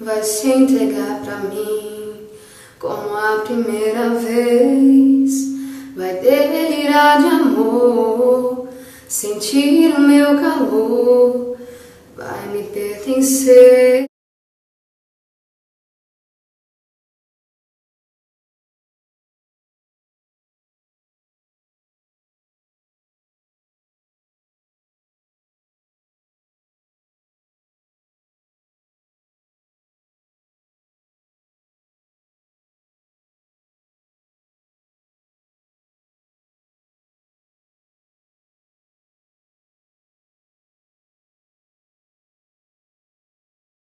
vai se entregar pra mim como a primeira vez. Vai delirar de amor, sentir o meu calor, vai me pertencer.